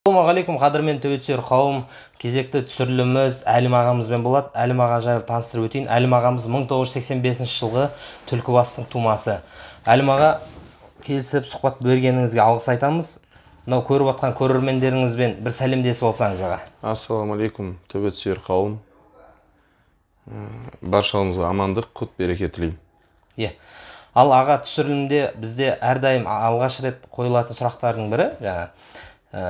ассалаумағалейкум қадірмен төбетсүйер қауым. Кезекті түсіріліміміз әлім ағамызбен болады. Әлім аға жайлы таныстырып өтейін. Әлім ағамыз 1985 жылғы түлкібастың тумасы. Әлім аға келісіп сұхбат бергеніңізге алғыс айтамыз. Мынау көріп жатқан көрермендеріңізбен бір сәлемдесіп алсаңыз аға. Ассалаумағалейкум төбетсүйер қауым. Баршаңызға амандық құт береке тілеймін. Иә ал аға түсірілімде бізде әрдайым алғаш рет қойылатын сұрақтардың бірі жаңа ә,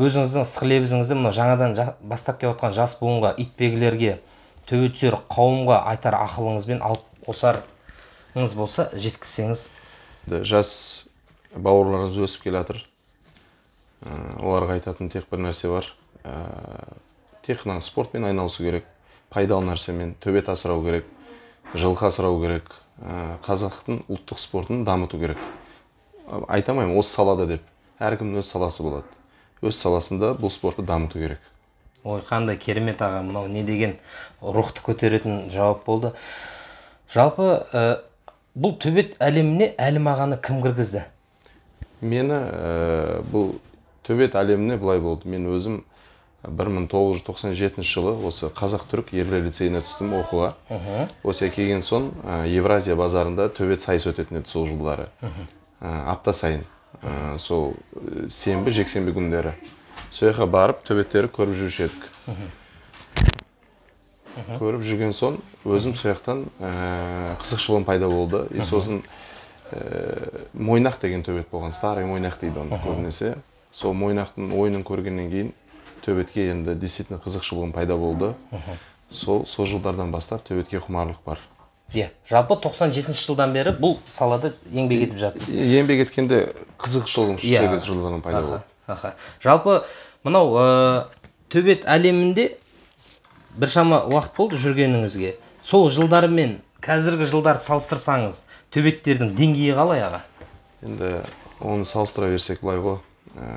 өзіңіздің ыстық лебізіңізді мынау жаңадан жа, бастап келе жатқан жас буынға итбегілерге төбе түсер қауымға айтар ақылыңызбен алып қосарыңыз болса жеткізсеңіз. Жас бауырларымыз өсіп келе жатыр оларға айтатын тек бір нәрсе бар. Ә, тек қана спортпен айналысу керек пайдалы нәрсемен төбет асырау керек жылқы асырау керек Ә, қазақтың ұлттық спортын дамыту керек. Айта алмаймын осы салада деп. Әркімнің өз саласы болады. Өз саласында бұл спортты дамыту керек. Ой қандай керемет аға мынау не деген рухты көтеретін жауап болды. Жалпы ә, бұл төбет әлеміне әлім ағаны кім кіргізді? Мені ә, бұл төбет әлеміне былай болды. Мен өзім 1997 жылы осы қазақ түрік ерлер лицейіне түстім оқуға. Осы келген соң ә, евразия базарында төбет сайыс өтетін еді сол жылдары. Ә, апта сайын. Ә, сол ә, сенбі жексенбі күндері. Сол жаққа барып төбеттерді көріп жүруші едік. Көріп жүрген соң өзім сол жақтан ә, қызықшылығым пайда болды. И сосын ә, мойнақ деген төбет болған старый мойнақ дейді оны көбінесе. Сол мойнақтың ойынын көргеннен кейін төбетке енді действительно қызықшылығым пайда болды. Сол сол жылдардан бастап төбетке құмарлық бар. Иә жалпы 97 жылдан бері бұл салада еңбек етіп жатсыз. Еңбек еткенде қызықшылығым Иә. сегіз жылдан пайда болды. аха. Жалпы мынау ә, төбет әлемінде біршама уақыт болды жүргеніңізге. Сол жылдары мен қазіргі жылдар салыстырсаңыз төбеттердің деңгейі қалай аға? Енді оны салыстыра берсек былай ғой. Ә,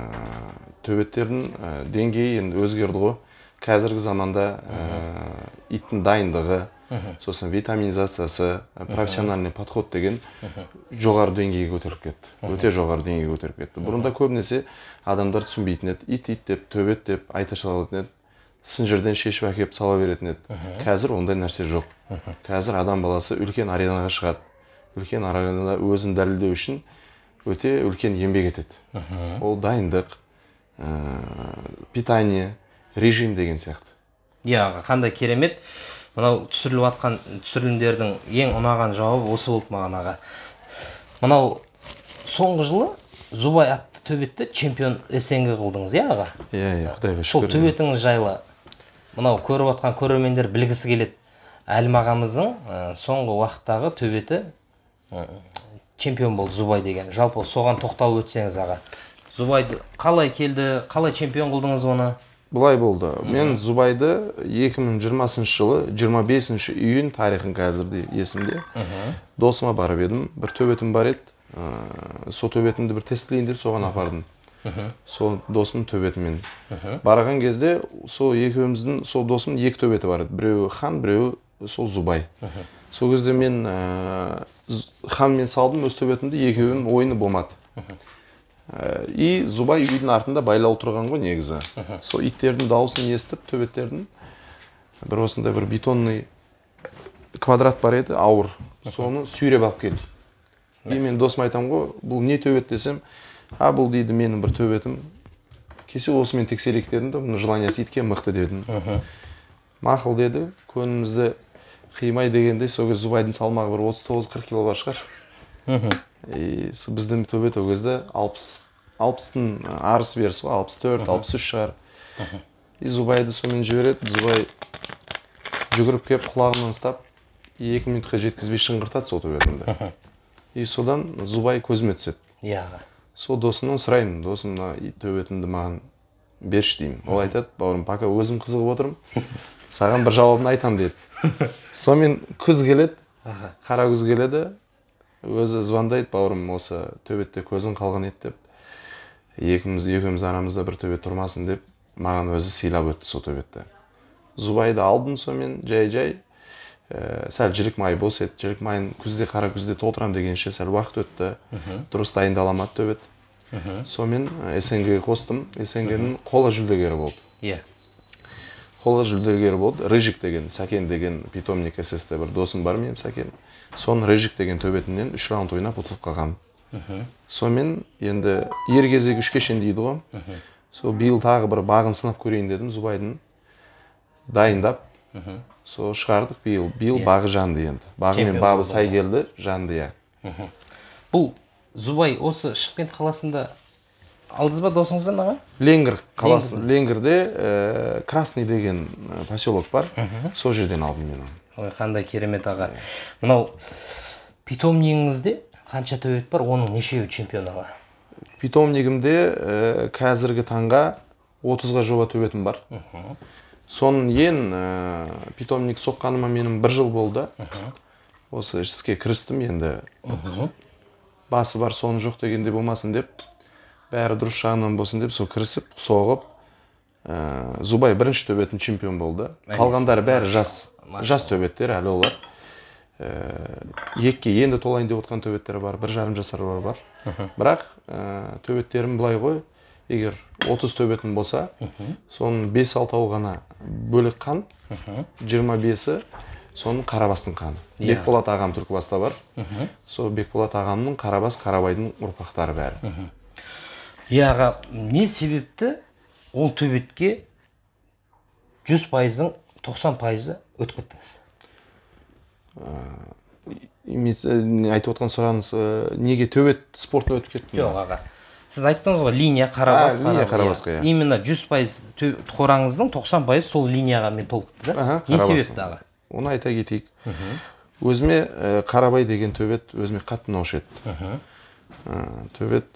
төбеттердің ә, деңгейі енді өзгерді ғой. Қазіргі заманда ә, иттің дайындығы сосын витаминизациясы ә, профессиональный подход деген жоғары деңгейге көтеріліп кетті. Өте жоғары деңгейге көтеріліп кетті. Бұрында көбінесе адамдар түсінбейтін еді. Ит ит деп төбет деп айта салатын еді. Сын жерден шешіп әкеліп сала беретін еді. Қазір ондай нәрсе жоқ. Қазір адам баласы үлкен аренаға шығады. Үлкен аренада өзін дәлелдеу үшін өте үлкен еңбек етеді. Ол дайындық ә, питание режим деген сияқты. Иә қандай керемет. Мынау түсіріліп жатқан түсірілімдердің ең ұнаған жауабы осы болды маған аға. Мынау соңғы жылы зубай атты төбетті чемпион снг қылдыңыз иә аға? Иә иә құдайға сол шүкір төбетіңіз жайлы мынау көріп жатқан көрермендер білгісі келеді. Әлім ағамыздың соңғы уақыттағы төбеті чемпион болды зубай деген. Жалпы соған тоқталып өтсеңіз аға. Зубайды қалай келді қалай чемпион қылдыңыз оны? Былай болды. Мен зубайды 2020 жылы 25 июнь тарихын қазір де есімде досыма барып едім. Бір төбетім бар еді. Ә, сол төбетімді бір тестілейін деп соған апардым. Сол досымның төбетімен. Барған кезде сол екеуміздің сол досымның екі төбеті бар еді. Біреуі хан біреуі сол зубай. Сол кезде мен ә, ханмен салдым өз төбетімді екеуінің ойыны болмады. И зубай үйдің артында байлаулы тұрған ғой негізі. Сол иттердің дауысын естіп төбеттердің бір осындай бір бетонный квадрат бар еді ауыр. Соны сүйреп алып келді и мен досыма айтамын ғой бұл не төбет десем? А бұл дейді менің бір төбетім кесе осымен тексерейік дедім да бұның желаниясы итке мықты дедім. Мақұл деді көңілімізді қимай дегенде сол кезде зубайдың салмағы бір отыз тоғыз қырық кило бар шығар и біздің төбет ол кезде алпыс алпыстың арыс беріс ғой алпыс төрт алпыс үш шығар и зубайды сонымен жібереді зубай жүгіріп келіп құлағымнан ұстап екі минутқа жеткізбей шыңғыртады сол төбетімді и содан зубай көзіме түседі. Иә. Сол досымнан сұраймын досым мына төбетімді маған берші деймін. Ол айтады бауырым пока өзім қызығып отырмын саған бір жауабын айтамын деді. Сонымен күз келеді қара күз келеді өзі звондайды бауырым осы төбетте көзің қалған еді деп. Екеуміз екеуміз арамызда бір төбет тұрмасын деп маған өзі сыйлап өтті сол төбетті. Зубайды алдым сонымен жай жай ә, сәл жілік майы бос еді. Жілік майын күзде қара күзде толтырамын дегенше сәл уақыт өтті. Дұрыс дайындаламады төбет. Сонымен снг қостым. Снг-ның қола жүлдегері болды. Иә. Қола жүлдегері болды. Рыжик деген сәкен деген питомник сс бір досым бар менің сәкен. Соның рыжик деген төбетінен үш раунд ойнап ұтылып қалғанмын. Сонымен енді ер кезек үш кешен дейді ғой. Сол биыл тағы бір бағын сынап көрейін дедім зубайдың. Дайындап. Сол шығардық биыл. Биыл бағы жанды енді. Бағы мен бабы сай келді жанды иә. Бұл зубай осы шымкент қаласында алдыңыз ба досыңыздан аға ленгір қаласы. ленгірде ә, красный деген ә, поселок бар. Сол жерден алдым мен оны. Ой қандай керемет аға. Мынау питомнигіңізде қанша төбет бар? Оның нешеуі чемпион аға? Питомнигімде ә, қазіргі таңға 30-ға жоба төбетім бар. Соның ең ә, питомник соққаныма менің бір жыл болды. Осы іске кірістім енді басы бар соны жоқ дегенде болмасын деп. Бәрі дұрыс жағынан болсын деп сол кірісіп соғып ә, зубай бірінші төбетін чемпион болды. Қалғандары бәрі жас. Жас төбеттер әлі олар. Ә, екіге енді толайын деп отқан төбеттер бар бір жарым жасарлар бар. Бірақ ә, төбеттерім былай ғой. Егер 30 төбетім болса соның 5-6 ғана бөлек қан 25-і соның қарабастың қаны. Иә. бекболат ағам түлкібаста бар. Сол бекболат ағамның қарабас қарабайдың ұрпақтары бәрі. Иә аға не себепті ол төбетке жүз пайыздың тоқсан пайызы өтіп кеттіңіз? Ә, не айтып отқан сұрағыңыз ә, неге төбет спортына өтіп кеттім жоқ аға. Сіз айттыңыз ғой линия қарабас линия қарабас, қарабасқа, иә. именно жүз пайыз қораңыздың тоқсан пайызы сол линияға мен толықты да. Не себепті аға? Оны айта кетейік. Өзіме ә, қарабай деген төбет өзіме қатты ұнаушы еді. Ә, төбет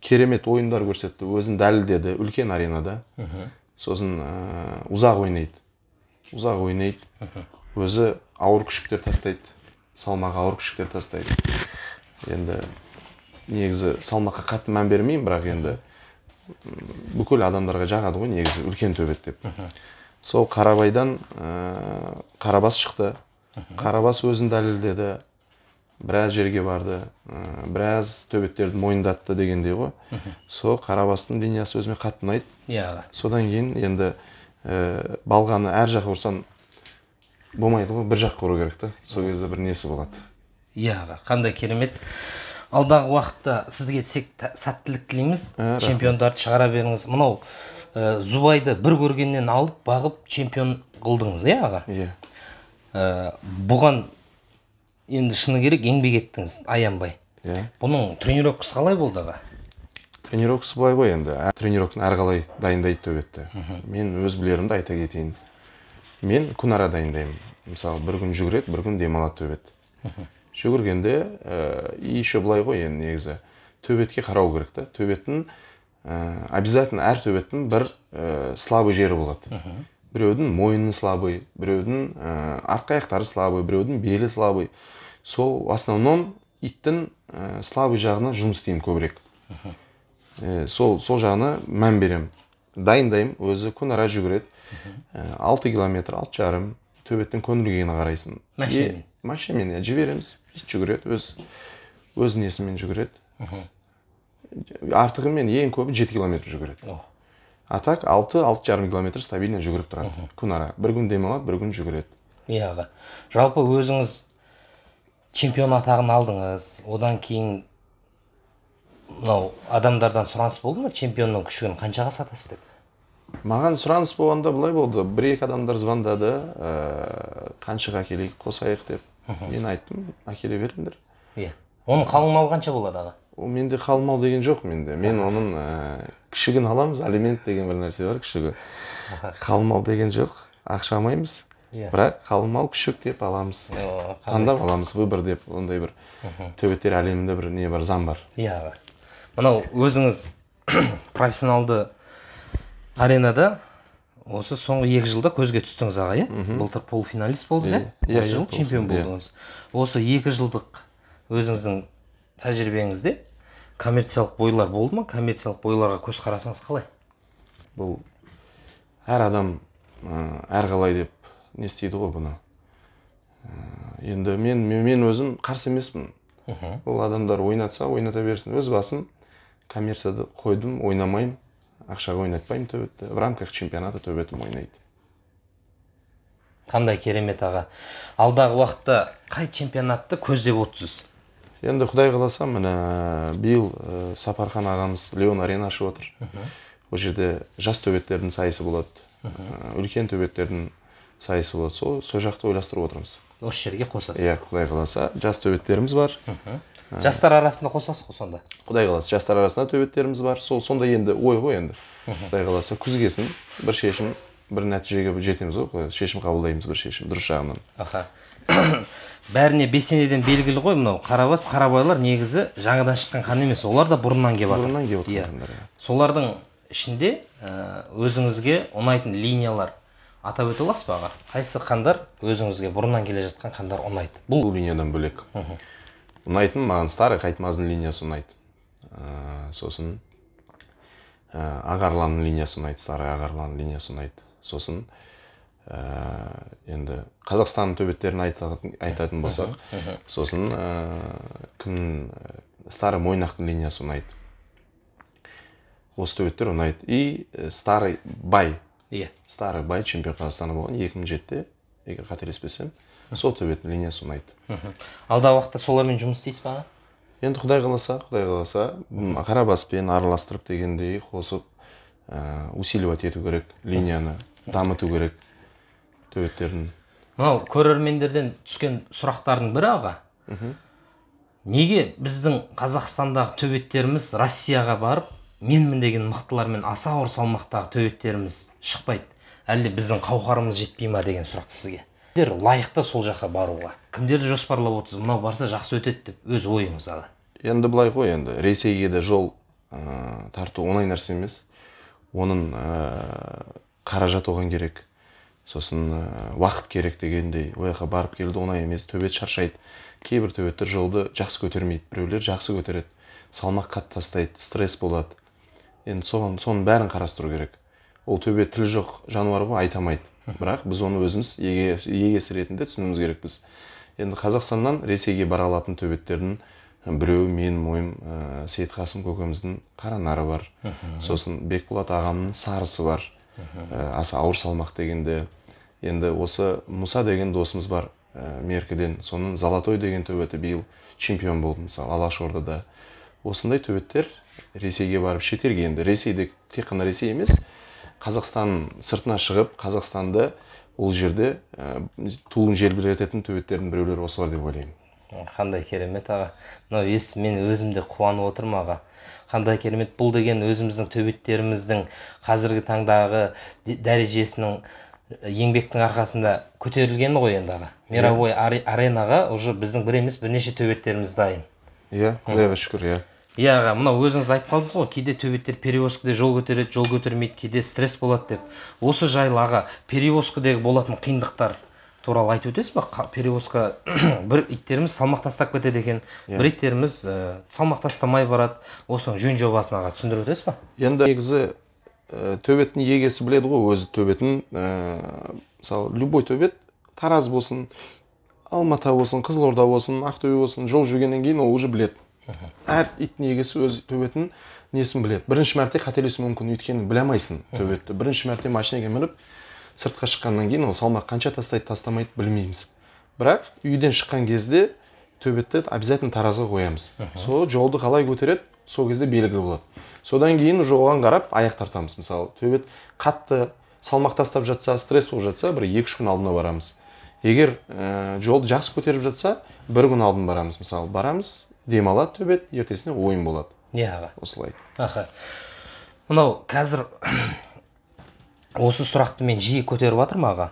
керемет ойындар көрсетті. Өзін дәлелдеді. Үлкен аренада. Сосын ә, ұзақ ойнайды. Ұзақ ойнайды. Өзі ауыр күшіктер тастайды. Салмағы ауыр күшіктер тастайды. Енді негізі салмаққа қатты мән бермеймін бірақ енді бүкіл адамдарға жағады ғой негізі үлкен төбет деп. Сол қарабайдан ә, қарабас шықты. Қарабас өзін дәлелдеді. Біраз жерге барды ә, біраз төбеттерді мойындатты дегендей ғой. Сол қарабастың линиясы өзіме қатты ұнайды. Иә. Аға содан кейін енді ә, балғаны әр жаққа ұрсаң болмайды ғой бір жаққа ұру керек та. Сол кезде бір несі болады. Иә аға қандай керемет. Алдағы уақытта сізге тек сәттілік тілейміз. Рахмет. чемпиондарды шығара беріңіз. Мынау ә, зубайды бір көргеннен алып бағып чемпион қылдыңыз иә аға? Иә. Ә, бұған енді шыны керек еңбек еттіңіз аянбай. Иә. Бұның тренировкасы қалай болды аға? Тренировкасы былай ғой енді. Әр тренировканы әрқалай дайындайды төбетті? Мен өз білерімді айта кетейін. Мен күнара дайындаймын. Мысалы бір күн жүгіреді бір күн демалады төбет. Жүгіргенде ә, и еще былай ғой енді негізі. Төбетке қарау керек та. Төбеттің ә, обязательно әр төбеттің бір ә, слабый жері болады. Біреудің мойны слабый біреудің ә, артқы аяқтары слабый біреудің белі слабый. Сол в основном иттің ә, слабый жағына жұмыс істеймін көбірек. Е, сол сол жағына мән беремін. Дайындаймын өзі күнара жүгіреді. Е, алты километр алты жарым төбеттің көңілгеніне қарайсың. Машинамен? Машинамен иә жібереміз ит жүгіреді өз өз несімен жүгіреді. Артығы мен ең көбі жеті километр жүгіреді. А так алты алты жарым километр стабильно жүгіріп тұрады күнара. Бір күн демалады бір күн жүгіреді. Иә аға. Жалпы өзіңіз чемпион атағын алдыңыз. Одан кейін мынау адамдардан сұраныс болды ма? Чемпионның күшігін қаншаға сатасыз деп маған сұраныс болғанда былай болды. Бір екі адамдар звондады. Ә, қаншаға әкелейік қосайық деп. Мен айттым әкеле беріңдер. Иә. Оның қалың малы қанша болады аға? Ол менде қалың мал деген жоқ менде. Мен оның ә, күшігін аламыз. Алимент деген бір нәрсе бар күшігі. Қалың мал деген жоқ. Ақша алмаймыз. Иә. бірақ қалың мал күшік деп аламыз. Таңдап аламыз выбор деп ондай бір төбеттер әлемінде бір не бар заң бар. Иә мынау өзіңіз профессионалды аренада осы соңғы екі жылда көзге түстіңіз аға иә? Былтыр полуфиналист болдыңыз иә? Иә, осы иә, жылы чемпион иә. болдыңыз. Осы екі жылдық өзіңіздің тәжірибеңізде коммерциялық бойлар болды ма? Коммерциялық бойларға көзқарасыңыз қалай? Бұл әр адам ә, әрқалай деп не істейді ғой бұны. Енді мен мен мен өзім қарсы емеспін. Ол адамдар ойнатса ойната берсін. Өз басым коммерцияда қойдым ойнамаймын ақшаға ойнатпаймын төбетті. В рамках чемпионата төбетім ойнайды. Қандай керемет аға. Алдағы уақытта қай чемпионатты көздеп отырсыз? Енді құдай қаласа міне биыл ә, сапархан ағамыз леон арена ашып отыр. Ол жерде жас төбеттердің сайысы болады. Үлкен төбеттердің сайысы болады сол сол жақты ойластырып отырмыз. Осы жерге қосасыз. Иә құдай қаласа. Жас төбеттеріміз бар. Жастар арасында қосасыз ғой сонда? Құдай қаласа жастар арасында төбеттеріміз бар. Сол сондай енді ой ғой енді. Құдай қаласа күз келсін бір шешім бір нәтижеге жетеміз ғой. Шешім қабылдаймыз бір шешім дұрыс жағынан. Аха. Бәріне бесенеден белгілі ғой мынау. Қарабас қарабайлар негізі жаңадан шыққан хан емес. Олар да бұрыннан келіп жатыр бұрыннан келіп иә. отырғандар иә. солардың ішінде ә, өзіңізге ұнайтын линиялар. Атап өте аласыз ба аға. Қайсы хандар өзіңізге бұрыннан келе жатқан хандар ұнайды? Бұл линиядан бөлек. Ұнайтын маған старый қайтмаздың линиясы ұнайды. Ә, сосын ә, ағарланның линиясы ұнайды старый ағарланның линиясы ұнайды. Сосын ә, енді қазақстанның төбеттерін айтатын, айтатын болсақ сосын ә, кім ә, старый мойнақтың линиясы ұнайды. Осы төбеттер ұнайды. И ә, старый бай иә старый бай чемпион қазақстана болған 2007-те егер қателеспесем сол төбеттің линиясы ұнайды алдағы уақытта солармен жұмыс істейсіз ба енді құдай қаласа құдай қаласа м, қарабаспен араластырып дегендей қосып ә, усиливать ету керек линияны дамыту керек төбеттерін мынау көрермендерден түскен сұрақтардың бірі аға неге біздің қазақстандағы төбеттеріміз россияға барып менмін деген мықтылармен аса ауыр салмақтағы төбеттеріміз шықпайды. Әлде біздің қауқарымыз жетпей ма деген сұрақ сізге? Кімдер лайықты сол жаққа баруға кімдерді жоспарлап отырсыз? Мынау барса жақсы өтеді деп өз ойыңыз аға енді былай ғой енді ресейге де жол ә, тарту оңай нәрсе емес. Оның ә, қаражат оған керек. Сосын ә, уақыт керек дегендей ол жаққа барып келуді оңай емес төбет шаршайды. Кейбір төбеттер жолды жақсы көтермейді біреулер жақсы көтереді. Салмақ қатты тастайды стресс болады. Енді соған соның бәрін қарастыру керек. Ол төбе тілі жоқ жануар ғой айта алмайды. Бірақ біз оны өзіміз еге- егесі ретінде түсінуіміз керекпіз енді қазақстаннан ресейге бара алатын төбеттердің біреуі менің ойым ә, сейітқасым көкеміздің қаранары бар. Сосын бекболат ағамның сарысы бар. Ә, аса ауыр салмақ дегенде енді осы мұса деген досымыз бар ә, меркіден. Соның золотой деген төбеті биыл чемпион болды мысалы алашордада. Осындай төбеттер ресейге барып шетелге енді ресейде тек қана ресей емес қазақстан сыртына шығып қазақстанды ол жерде ә, туын желбірететін төбеттердің біреулері осылар деп ойлаймын. Қандай керемет аға. Мынау естіп мен өзім де қуанып отырмын аға. Қандай керемет бұл деген өзіміздің төбеттеріміздің қазіргі таңдағы дәрежесінің еңбектің арқасында көтерілгені ғой енді аға. Мировой аре- аренаға уже біздің бір емес бірнеше төбеттеріміз дайын. Иә құдайға шүкір иә. Иә аға мынау өзіңіз айтып қалдыңыз ғой кейде төбеттер перевозкада жол көтереді жол көтермейді кейде стресс болады деп. Осы жайлы аға перевозкадегі болатын қиындықтар туралы айтып өтесіз ба перевозка бір иттеріміз салмақ тастап кетеді екен бір иттеріміз ә, салмақ тастамай барады. Осының жөн жобасын аға түсіндіріп өтесіз ба енді негізі ә, төбеттің егесі біледі ғой өзі төбетін ә, мысалы любой төбет тараз болсын алматы болсын қызылорда болсын ақтөбе болсын жол жүргеннен кейін ол уже біледі. Әр иттің егесі өз төбетін несін біледі? Бірінші мәрте қателесуі мүмкін өйткені біле алмайсың төбетті. Бірінші мәрте машинаға мініп сыртқа шыққаннан кейін ол салмақ қанша тастайды тастамайды білмейміз. Бірақ үйден шыққан кезде төбетті обязательно таразға қоямыз. Сол жолды қалай көтереді сол кезде белгілі болады. Содан кейін уже оған қарап аяқ тартамыз. Мысалы төбет қатты салмақ тастап жатса стресс болып жатса бір екі үш күн алдына барамыз. Егер ә, жолды жақсы көтеріп жатса бір күн алдын барамыз. Мысалы барамыз демалады төбет ертесіне ойын болады. Иә аға. Осылай. Аха. Мынау қазір осы сұрақты мен жиі көтеріп жатырмын аға.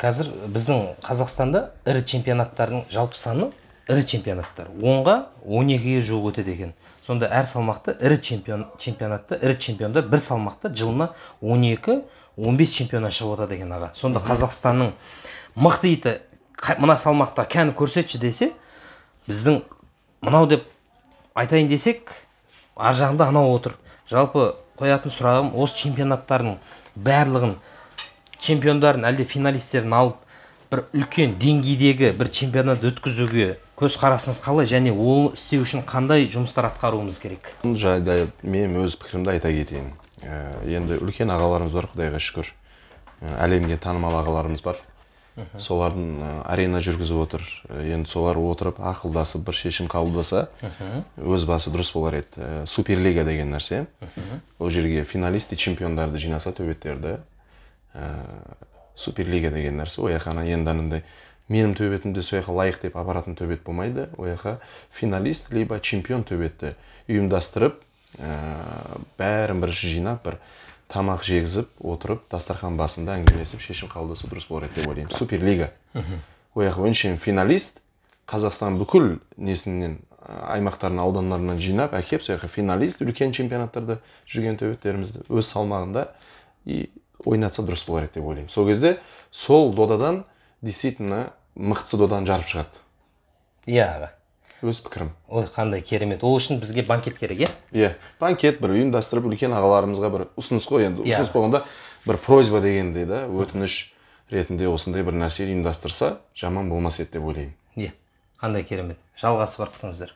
Қазір біздің қазақстанда ірі чемпионаттардың жалпы саны ірі чемпионаттар. Онға он екіге жуық өтеді екен. Сонда әр салмақта ірі чемпион чемпионатта ірі чемпионда бір салмақта жылына 12-15 чемпионнан шығып жатады екен аға. Сонда қазақстанның мықты иті мына салмақта кәні көрсетші десе біздің мынау деп айтайын десек ар жағында анау отыр. Жалпы қоятын сұрағым осы чемпионаттардың барлығын чемпиондарын әлде финалистерін алып бір үлкен деңгейдегі бір чемпионат өткізуге көзқарасыңыз қалай? Және ол істеу үшін қандай жұмыстар атқаруымыз керек? Бұл жайда мен өз пікірімді айта кетейін. Ә, енді үлкен ағаларымыз бар құдайға шүкір. Ә, әлемге танымал ағаларымыз бар. Солардың ә, арена жүргізіп отыр. Ә, енді солар отырып ақылдасып бір шешім қабылдаса өз басы дұрыс болар еді. Ә, суперлига деген нәрсе. Ол жерге финалист и чемпиондарды жинаса төбеттерді. Ә, суперлига деген нәрсе. Ол жаққа енді анандай менің төбетімде сол жаққа лайық деп апаратын төбет болмайды. Ол жаққа финалист либо чемпион төбетті ұйымдастырып ә, бәрін бірінші жинап бір тамақ жегізіп отырып дастархан басында әңгімелесіп шешім қабылдаса дұрыс болар еді деп ойлаймын. Суперлига. Ол жаққа өңшең финалист. Қазақстан бүкіл несінен аймақтарынан аудандарынан жинап әкеп сол жаққа финалист үлкен чемпионаттарда жүрген төбеттерімізді өз салмағында и ойнатса дұрыс болар еді деп ойлаймын. Сол кезде сол додадан действительно мықтысы доданы жарып шығады. Иә аға. Өз пікірім. Ой қандай керемет. Ол үшін бізге банкет керек иә? Иә банкет бір ұйымдастырып үлкен ағаларымызға бір ұсыныс қой. Енді Иә. ұсыныс болғанда бір просьба дегендей да өтініш ретінде осындай бір нәрсе ұйымдастырса жаман болмас еді деп ойлаймын. Иә қандай керемет. Жалғасы бар күтіңіздер.